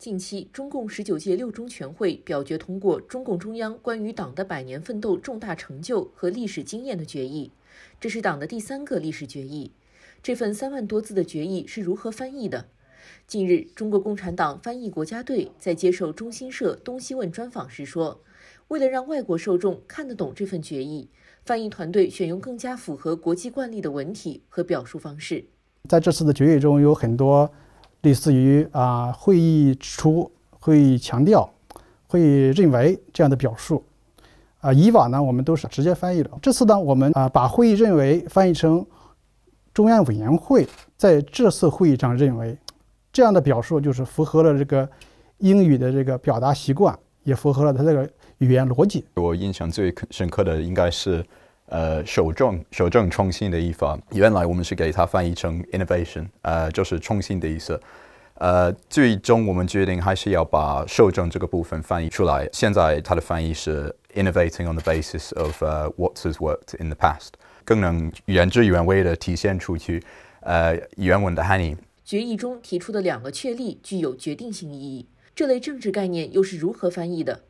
近期，中共十九届六中全会表决通过中共中央关于党的百年奋斗重大成就和历史经验的决议，这是党的第三个历史决议。这份三万多字的决议是如何翻译的？近日，中国共产党翻译国家队在接受中新社《东西问》专访时说，为了让外国受众看得懂这份决议，翻译团队选用更加符合国际惯例的文体和表述方式。在这次的决议中有很多。类似于啊，会议指出、会议强调、会认为这样的表述，啊，以往呢我们都是直接翻译的。这次呢，我们啊把会议认为翻译成中央委员会在这次会议上认为，这样的表述就是符合了这个英语的这个表达习惯，也符合了它这个语言逻辑。我印象最深刻的应该是。呃，守正守正创新的一方，原来我们是给它翻译成 innovation，呃，就是创新的意思。呃，最终我们决定还是要把守正这个部分翻译出来。现在它的翻译是 innovating on the basis of what has worked in the past，更能原汁原味的体现出去呃原文的含义。决议中提出的两个确立具有决定性意义，这类政治概念又是如何翻译的？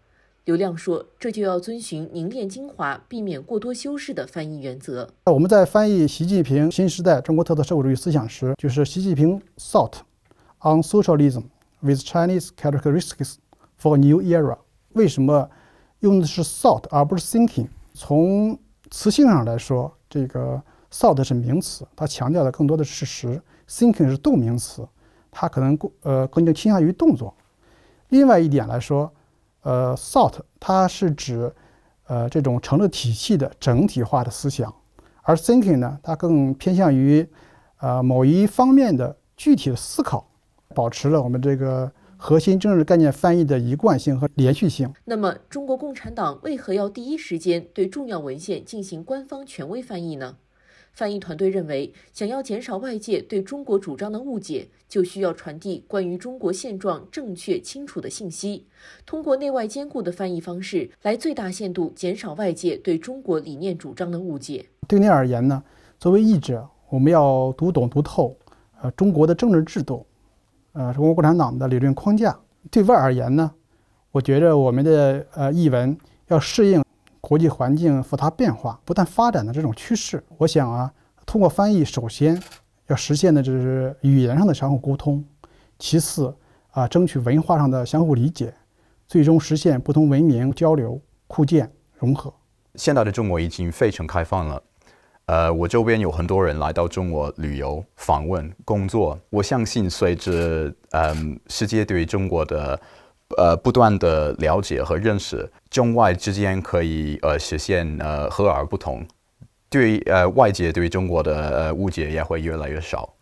刘亮说：“这就要遵循凝练精华、避免过多修饰的翻译原则。我们在翻译习近平新时代中国特色社会主义思想时，就是习近平 thought on socialism with Chinese characteristics for a new era。为什么用的是 thought 而不是 thinking？从词性上来说，这个 thought 是名词，它强调的更多的是事实；thinking 是动名词，它可能呃更加倾向于动作。另外一点来说。”呃，thought 它是指，呃，这种成了体系的整体化的思想，而 thinking 呢，它更偏向于，呃，某一方面的具体的思考，保持了我们这个核心政治概念翻译的一贯性和连续性。那么，中国共产党为何要第一时间对重要文献进行官方权威翻译呢？翻译团队认为，想要减少外界对中国主张的误解，就需要传递关于中国现状正确清楚的信息，通过内外兼顾的翻译方式来最大限度减少外界对中国理念主张的误解。对内而言呢，作为译者，我们要读懂读透，呃，中国的政治制度，呃，中国共产党的理论框架。对外而言呢，我觉着我们的呃译文要适应。国际环境复杂变化、不断发展的这种趋势，我想啊，通过翻译，首先要实现的就是语言上的相互沟通；其次啊，争取文化上的相互理解，最终实现不同文明交流、互鉴、融合。现在的中国已经非常开放了，呃，我周边有很多人来到中国旅游、访问、工作。我相信，随着嗯世界对中国的呃，不断的了解和认识，中外之间可以呃实现呃和而不同，对呃外界对中国的呃误解也会越来越少。